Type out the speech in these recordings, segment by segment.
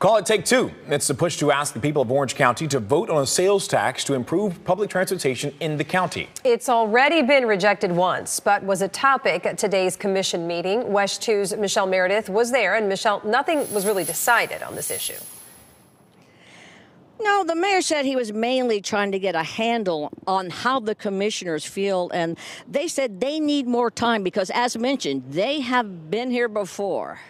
Call it Take Two. It's a push to ask the people of Orange County to vote on a sales tax to improve public transportation in the county. It's already been rejected once, but was a topic at today's commission meeting. WESH 2's Michelle Meredith was there, and Michelle, nothing was really decided on this issue. No, the mayor said he was mainly trying to get a handle on how the commissioners feel, and they said they need more time because, as mentioned, they have been here before.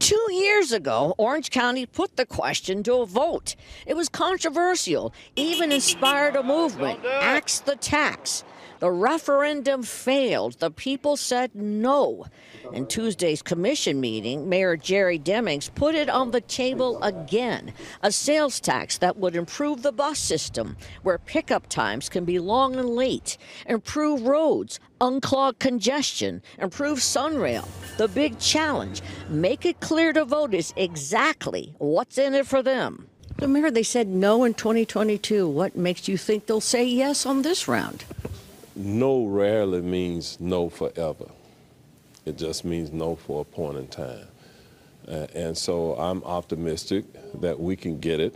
Two years ago, Orange County put the question to a vote. It was controversial, even inspired a movement Axe the Tax. The referendum failed. The people said no. In Tuesday's commission meeting, Mayor Jerry Demings put it on the table again a sales tax that would improve the bus system, where pickup times can be long and late, improve roads, unclog congestion, improve Sunrail. The big challenge make it clear to voters exactly what's in it for them. The mayor, they said no in 2022. What makes you think they'll say yes on this round? No rarely means no forever. It just means no for a point in time. Uh, and so I'm optimistic that we can get it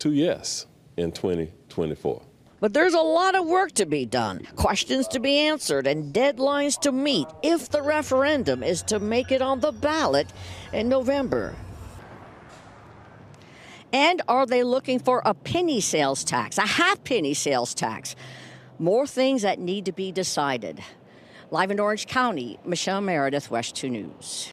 to yes in 2024. But there's a lot of work to be done, questions to be answered, and deadlines to meet if the referendum is to make it on the ballot in November. And are they looking for a penny sales tax, a half penny sales tax? More things that need to be decided. Live in Orange County, Michelle Meredith, WESH 2 News.